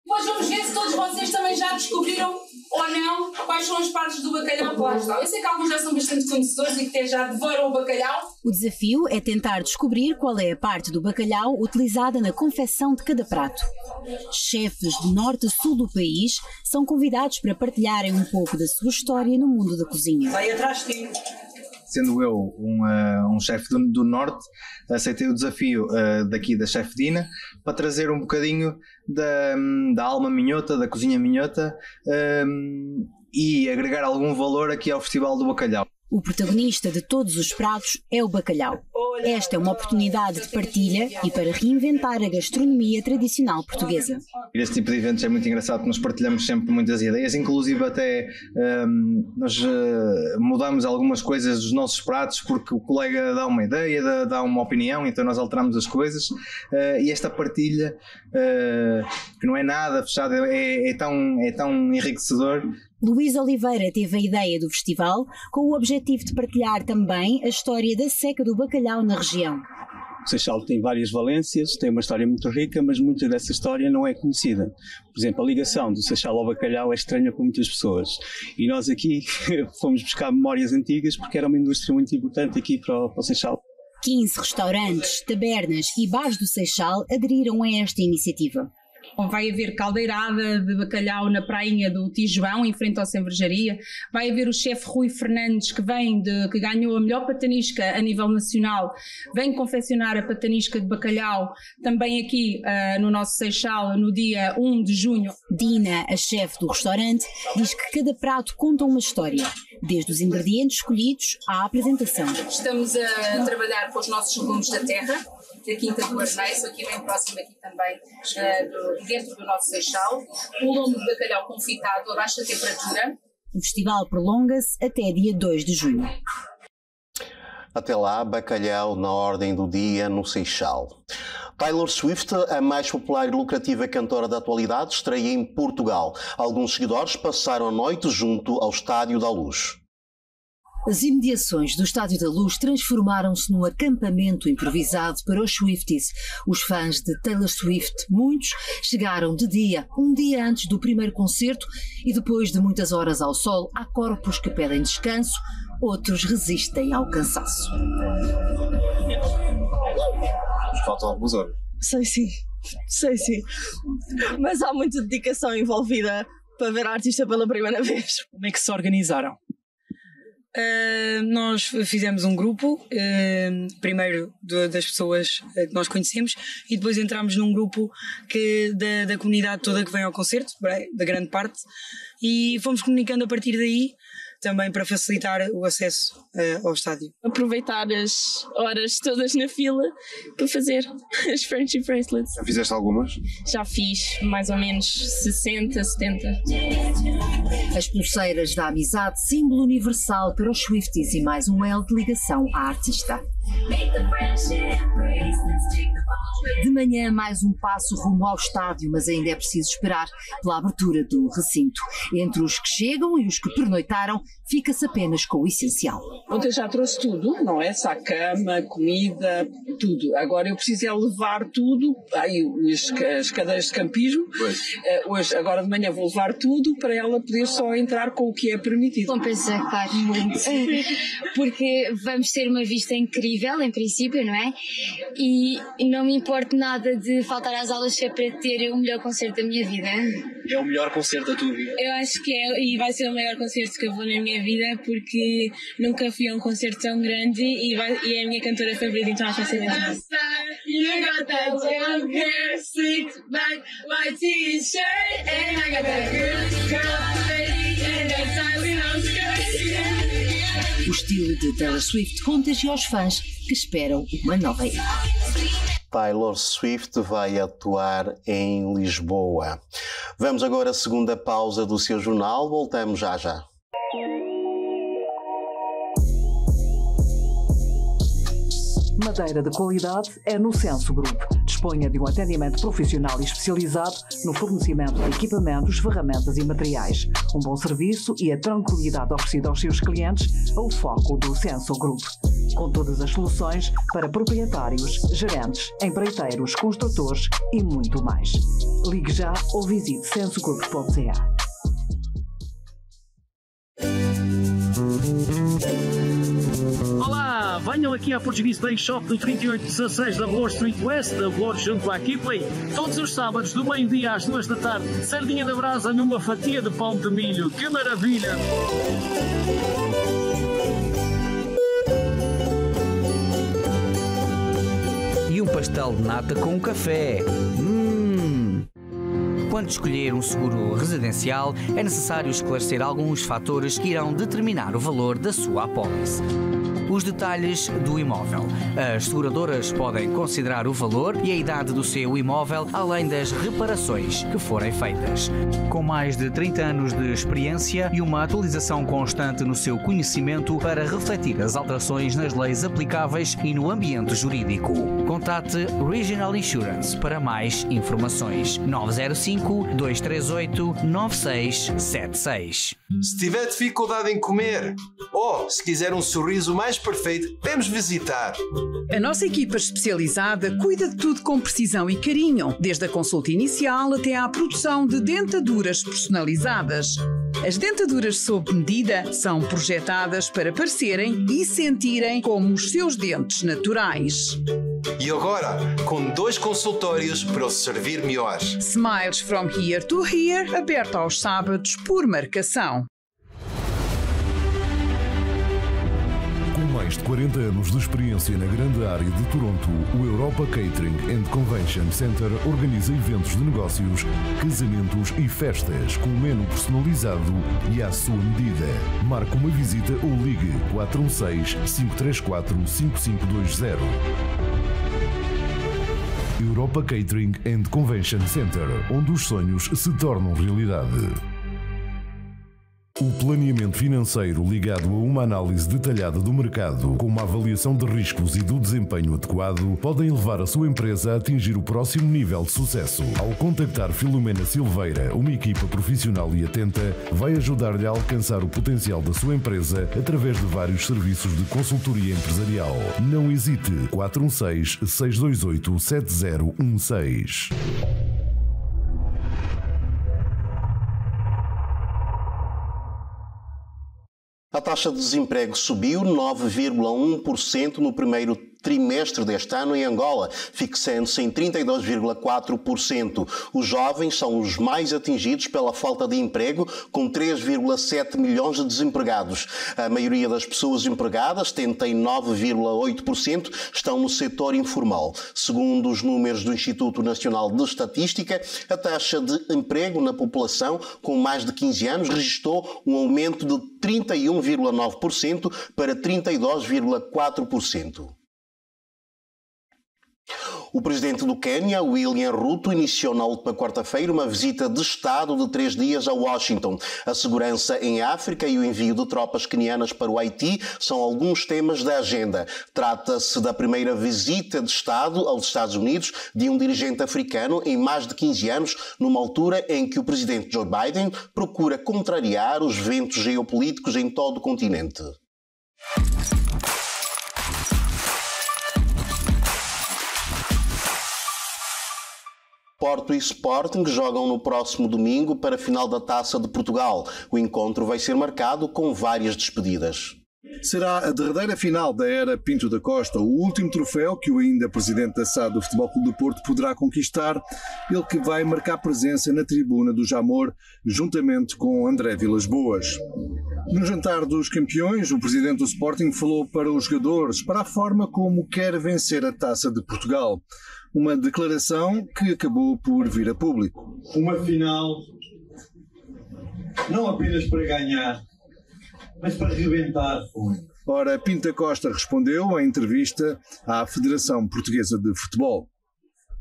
Pois vamos ver se todos vocês também já descobriram ou não quais são as partes do bacalhau que lá estão. Eu sei que alguns já são bastante conhecedores e que até já devoram o bacalhau. O desafio é tentar descobrir qual é a parte do bacalhau utilizada na confecção de cada prato. Chefes de norte a sul do país são convidados para partilharem um pouco da sua história no mundo da cozinha. Vai atrás de ti sendo eu um, uh, um chefe do, do, Norte, aceitei o desafio uh, daqui da chefe Dina para trazer um bocadinho da, da alma minhota, da cozinha minhota um, e agregar algum valor aqui ao Festival do Bacalhau. O protagonista de todos os pratos é o bacalhau. Esta é uma oportunidade de partilha e para reinventar a gastronomia tradicional portuguesa. Este tipo de eventos é muito engraçado nós partilhamos sempre muitas ideias, inclusive até um, nós uh, mudamos algumas coisas dos nossos pratos porque o colega dá uma ideia, dá, dá uma opinião, então nós alteramos as coisas uh, e esta partilha, uh, que não é nada fechado, é, é, tão, é tão enriquecedor Luís Oliveira teve a ideia do festival com o objetivo de partilhar também a história da seca do bacalhau na região. O Seixal tem várias valências, tem uma história muito rica, mas muita dessa história não é conhecida. Por exemplo, a ligação do Seixal ao bacalhau é estranha para muitas pessoas. E nós aqui [LAUGHS] fomos buscar memórias antigas porque era uma indústria muito importante aqui para o, para o Seixal. 15 restaurantes, tabernas e bares do Seixal aderiram a esta iniciativa. Vai haver caldeirada de bacalhau na prainha do Tijuão, em frente ao Semverjaria. Vai haver o chefe Rui Fernandes, que vem de, que ganhou a melhor patanisca a nível nacional, vem confeccionar a patanisca de bacalhau também aqui uh, no nosso Seixal no dia 1 de junho. Dina, a chefe do restaurante, diz que cada prato conta uma história, desde os ingredientes escolhidos à apresentação. Estamos a trabalhar com os nossos legumes da terra, da Quinta do Arneiço, aqui bem próximo aqui também, uh, do, dentro do nosso Seixal. O lombo de bacalhau confitado a baixa temperatura. O festival prolonga-se até dia 2 de junho. Até lá, bacalhau na ordem do dia no Seixal. Taylor Swift, a mais popular e lucrativa cantora da atualidade, estreia em Portugal. Alguns seguidores passaram a noite junto ao Estádio da Luz. As imediações do Estádio da Luz transformaram-se num acampamento improvisado para os Swifties. Os fãs de Taylor Swift, muitos, chegaram de dia, um dia antes do primeiro concerto e depois de muitas horas ao sol, há corpos que pedem descanso, outros resistem ao cansaço. Faltam algumas horas. Sei sim, sei sim. Mas há muita dedicação envolvida para ver a artista pela primeira vez. Como é que se organizaram? Uh, nós fizemos um grupo, uh, primeiro de, das pessoas que nós conhecemos, e depois entramos num grupo que, da, da comunidade toda que vem ao concerto, da grande parte, e fomos comunicando a partir daí também para facilitar o acesso uh, ao estádio. Aproveitar as horas todas na fila para fazer [LAUGHS] as friendship bracelets. Já fizeste algumas? Já fiz, mais ou menos 60, 70. As pulseiras da amizade, símbolo universal para os Swifties e mais um L de ligação à artista. De manhã, mais um passo rumo ao estádio, mas ainda é preciso esperar pela abertura do recinto. Entre os que chegam e os que pernoitaram, fica-se apenas com o essencial. Ontem já trouxe tudo, não é? Só cama, comida, tudo. Agora eu preciso é levar tudo, aí as, as cadeiras de campismo. Uh, hoje, agora de manhã vou levar tudo para ela poder só entrar com o que é permitido. Compensa, claro, muito. [LAUGHS] Porque vamos ter uma vista incrível, em princípio, não é? E não me importa nada de faltar às aulas se é para ter o melhor concerto da minha vida. É o melhor concerto da tua vida? Eu acho que é, e vai ser o maior concerto que eu vou na minha vida, porque nunca fui a um concerto tão grande e, vai, e é a minha cantora favorita, então acho que vai ser muito bom. You got that long hair, slicked back, white t-shirt, and I got that girl, girl, lady, and that styling on O estilo de Taylor Swift contagia aos fãs que esperam uma nova era. Taylor Swift vai atuar em Lisboa. Vamos agora à segunda pausa do seu jornal. Voltamos já já. Madeira de qualidade é no Censo Group. Disponha de um atendimento profissional e especializado no fornecimento de equipamentos, ferramentas e materiais. Um bom serviço e a tranquilidade oferecida aos seus clientes é o foco do Censo Group. Com todas as soluções para proprietários, gerentes, empreiteiros, construtores e muito mais. Ligue já ou visite censogroup.ca. Venham aqui à Portuguese Day Shop do 3816 da Bloor Street West, da Bloor junto à Kipley. Todos os sábados, do meio-dia às duas da tarde, sardinha da brasa numa fatia de pão de milho. Que maravilha! E um pastel de nata com café. Hum. Quando escolher um seguro residencial, é necessário esclarecer alguns fatores que irão determinar o valor da sua apólice. Os detalhes do imóvel. As seguradoras podem considerar o valor e a idade do seu imóvel, além das reparações que forem feitas. Com mais de 30 anos de experiência e uma atualização constante no seu conhecimento para refletir as alterações nas leis aplicáveis e no ambiente jurídico. Contate Regional Insurance para mais informações. 905 238 9676. Se tiver dificuldade em comer ou se quiser um sorriso mais perfeito, vemos visitar. A nossa equipa especializada cuida de tudo com precisão e carinho, desde a consulta inicial até à produção de dentaduras personalizadas. As dentaduras sob medida são projetadas para parecerem e sentirem como os seus dentes naturais. E agora, com dois consultórios para o servir melhor. Smiles from here to here, aberto aos sábados por marcação. Mais de 40 anos de experiência na grande área de Toronto, o Europa Catering and Convention Center organiza eventos de negócios, casamentos e festas com um menu personalizado e à sua medida. Marque uma visita ou ligue 416-534-5520. Europa Catering and Convention Center, onde os sonhos se tornam realidade. O planeamento financeiro ligado a uma análise detalhada do mercado, com uma avaliação de riscos e do desempenho adequado, podem levar a sua empresa a atingir o próximo nível de sucesso. Ao contactar Filomena Silveira, uma equipa profissional e atenta, vai ajudar-lhe a alcançar o potencial da sua empresa através de vários serviços de consultoria empresarial. Não hesite 416 628 7016. A taxa de desemprego subiu 9,1% no primeiro trimestre deste ano em Angola, fixando-se em 32,4%. Os jovens são os mais atingidos pela falta de emprego, com 3,7 milhões de desempregados. A maioria das pessoas empregadas, 79,8%, estão no setor informal. Segundo os números do Instituto Nacional de Estatística, a taxa de emprego na população com mais de 15 anos registrou um aumento de 31,9% para 32,4%. O presidente do Quênia, William Ruto, iniciou na última quarta-feira uma visita de Estado de três dias a Washington. A segurança em África e o envio de tropas quenianas para o Haiti são alguns temas da agenda. Trata-se da primeira visita de Estado aos Estados Unidos de um dirigente africano em mais de 15 anos, numa altura em que o presidente Joe Biden procura contrariar os ventos geopolíticos em todo o continente. Porto e Sporting jogam no próximo domingo para a final da Taça de Portugal. O encontro vai ser marcado com várias despedidas. Será a derradeira final da era Pinto da Costa, o último troféu que o ainda presidente da SAD do Futebol Clube do Porto poderá conquistar, ele que vai marcar presença na tribuna do Jamor, juntamente com André Vilas Boas. No jantar dos campeões, o presidente do Sporting falou para os jogadores para a forma como quer vencer a Taça de Portugal uma declaração que acabou por vir a público. Uma final não apenas para ganhar, mas para rebentar. Ora, Pinta Costa respondeu em entrevista à Federação Portuguesa de Futebol.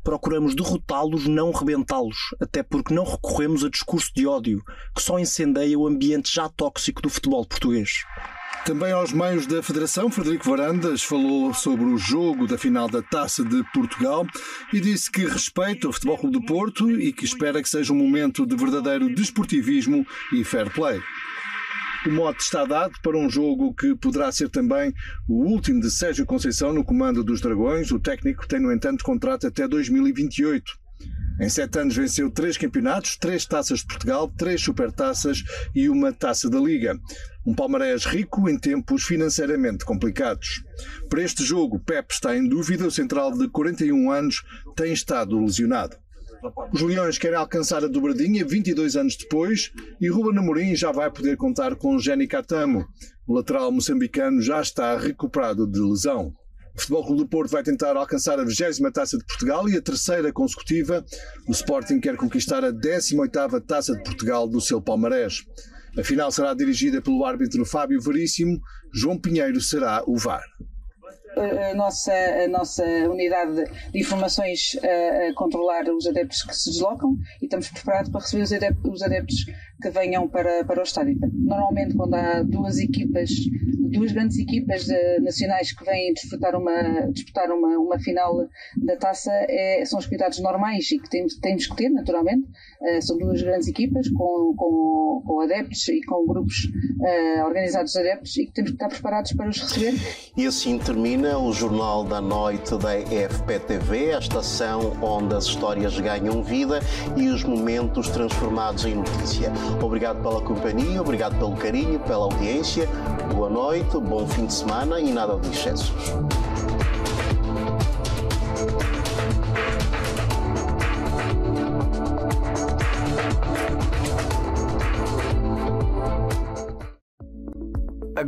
Procuramos derrotá-los, não rebentá-los, até porque não recorremos a discurso de ódio, que só incendeia o ambiente já tóxico do futebol português. Também aos meios da Federação, Frederico Varandas falou sobre o jogo da final da Taça de Portugal e disse que respeita o Futebol Clube do Porto e que espera que seja um momento de verdadeiro desportivismo e fair play. O mote está dado para um jogo que poderá ser também o último de Sérgio Conceição no comando dos Dragões. O técnico tem, no entanto, contrato até 2028. Em sete anos venceu três campeonatos, três taças de Portugal, três supertaças e uma taça da Liga. Um palmarés rico em tempos financeiramente complicados. Para este jogo, Pep está em dúvida. O central de 41 anos tem estado lesionado. Os Leões querem alcançar a dobradinha 22 anos depois e Ruben Amorim já vai poder contar com Jenny Catamo. O lateral moçambicano já está recuperado de lesão. O Futebol Clube do Porto vai tentar alcançar a 20 Taça de Portugal e a terceira consecutiva. O Sporting quer conquistar a 18ª Taça de Portugal do seu palmarés. A final será dirigida pelo árbitro Fábio Veríssimo. João Pinheiro será o VAR a nossa, a nossa unidade de informações a, a, controlar os adeptos que se deslocam e estamos preparados para receber os adeptos, os adeptos que venham para, para o estádio. Normalmente, quando há duas equipas, duas grandes equipas de, nacionais que vêm disputar uma, disputar uma, uma final da taça, é, são os cuidados normais e que temos, temos que ter, naturalmente. Uh, são duas grandes equipas com, com, com adeptos e com grupos uh, organizados de adeptos e que temos que estar preparados para os receber. E assim termina o Jornal da Noite da EFPTV, a estação onde as histórias ganham vida e os momentos transformados em notícia. Obrigado pela companhia, obrigado pelo carinho, pela audiência. Boa noite, bom fim de semana e nada de excessos.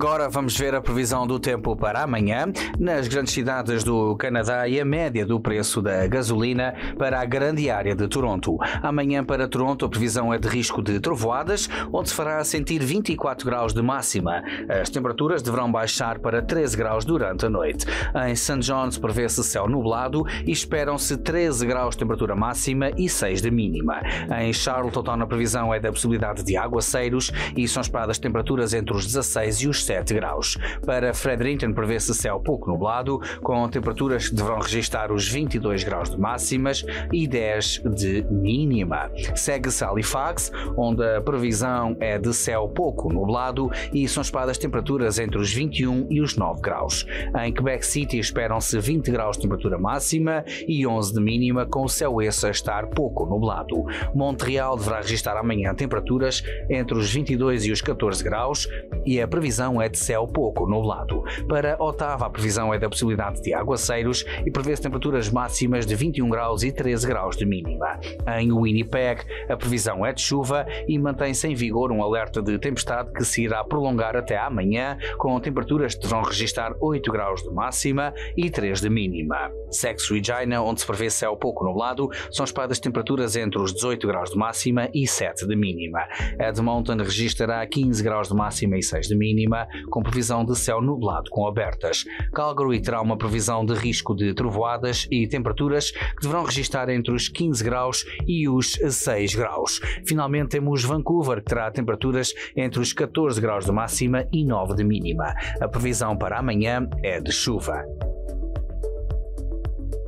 Agora vamos ver a previsão do tempo para amanhã. Nas grandes cidades do Canadá e a média do preço da gasolina para a grande área de Toronto. Amanhã para Toronto a previsão é de risco de trovoadas, onde se fará sentir 24 graus de máxima. As temperaturas deverão baixar para 13 graus durante a noite. Em St. John's prevê-se céu nublado e esperam-se 13 graus de temperatura máxima e 6 de mínima. Em Charlottetown a previsão é da possibilidade de aguaceiros e são esperadas temperaturas entre os 16 e os 7 graus. Para Fredericton prevê-se céu pouco nublado, com temperaturas que deverão registrar os 22 graus de máximas e 10 de mínima. Segue-se Halifax, onde a previsão é de céu pouco nublado e são esperadas temperaturas entre os 21 e os 9 graus. Em Quebec City esperam-se 20 graus de temperatura máxima e 11 de mínima, com o céu esse a estar pouco nublado. Montreal deverá registrar amanhã temperaturas entre os 22 e os 14 graus e a previsão é de céu pouco nublado. Para Otava, a previsão é da possibilidade de aguaceiros e prevê-se temperaturas máximas de 21 graus e 13 graus de mínima. Em Winnipeg, a previsão é de chuva e mantém-se em vigor um alerta de tempestade que se irá prolongar até amanhã, com temperaturas que deverão registrar 8 graus de máxima e 3 de mínima. Sex Regina, onde se prevê céu pouco nublado, são esperadas temperaturas entre os 18 graus de máxima e 7 de mínima. Edmonton registrará 15 graus de máxima e 6 de mínima, com previsão de céu nublado com abertas. Calgary terá uma previsão de risco de trovoadas e temperaturas que deverão registrar entre os 15 graus e os 6 graus. Finalmente temos Vancouver, que terá temperaturas entre os 14 graus de máxima e 9 de mínima. A previsão para amanhã é de chuva.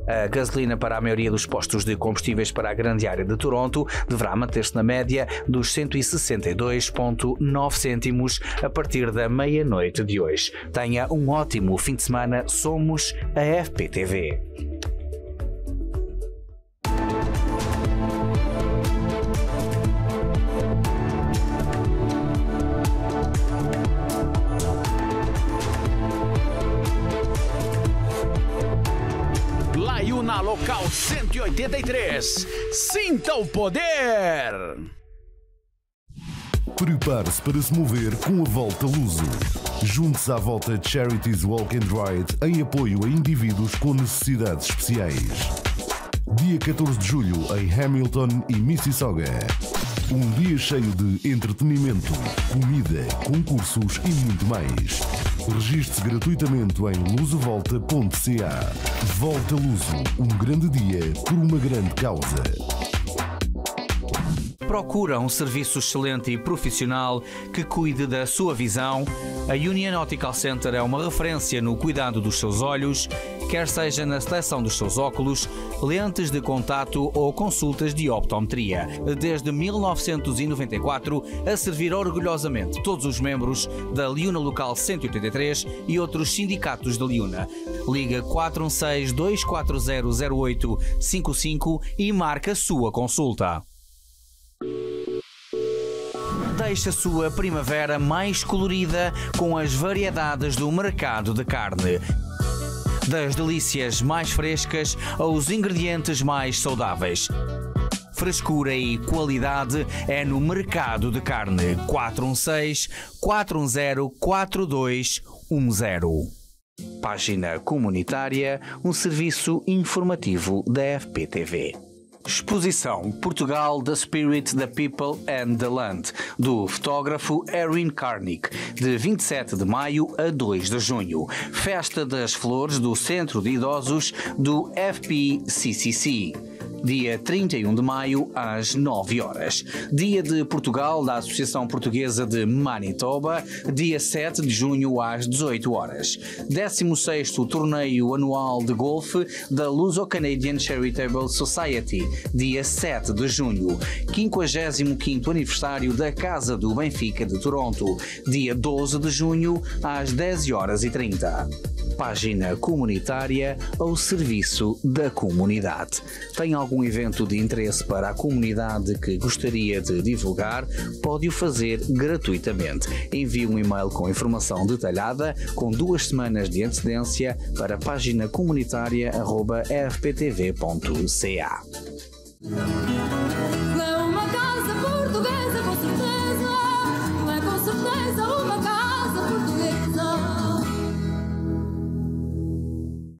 A gasolina para a maioria dos postos de combustíveis para a grande área de Toronto deverá manter-se na média dos 162,9 cêntimos a partir da meia-noite de hoje. Tenha um ótimo fim de semana. Somos a FPTV. Local 183. Sinta o poder! Prepare-se para se mover com a Volta Luso. Junte-se à volta Charities Walk and Ride em apoio a indivíduos com necessidades especiais. Dia 14 de julho em Hamilton e Mississauga. Um dia cheio de entretenimento, comida, concursos e muito mais. Registre-se gratuitamente em lusovolta.ca. Volta Luso, um grande dia por uma grande causa. Procura um serviço excelente e profissional que cuide da sua visão. A Union Optical Center é uma referência no cuidado dos seus olhos, quer seja na seleção dos seus óculos, lentes de contato ou consultas de optometria. Desde 1994, a servir orgulhosamente todos os membros da Liuna Local 183 e outros sindicatos da Liuna. Liga 416-240-0855 e marca sua consulta. Deixe a sua primavera mais colorida com as variedades do mercado de carne. Das delícias mais frescas aos ingredientes mais saudáveis. Frescura e qualidade é no mercado de carne 416 410 4210. Página comunitária, um serviço informativo da FPTV. Exposição Portugal The Spirit, the People and the Land, do fotógrafo Erin Karnick, de 27 de maio a 2 de junho. Festa das Flores do Centro de Idosos do FPCCC dia 31 de maio, às 9 horas. Dia de Portugal da Associação Portuguesa de Manitoba, dia 7 de junho, às 18 horas. 16 Torneio Anual de Golfe da Luso-Canadian Charitable Society, dia 7 de junho. 55 aniversário da Casa do Benfica de Toronto, dia 12 de junho, às 10 horas e 30 página comunitária ao serviço da comunidade. Tem algum evento de interesse para a comunidade que gostaria de divulgar? Pode o fazer gratuitamente. Envie um e-mail com informação detalhada com duas semanas de antecedência para página comunitária.fptv.ca.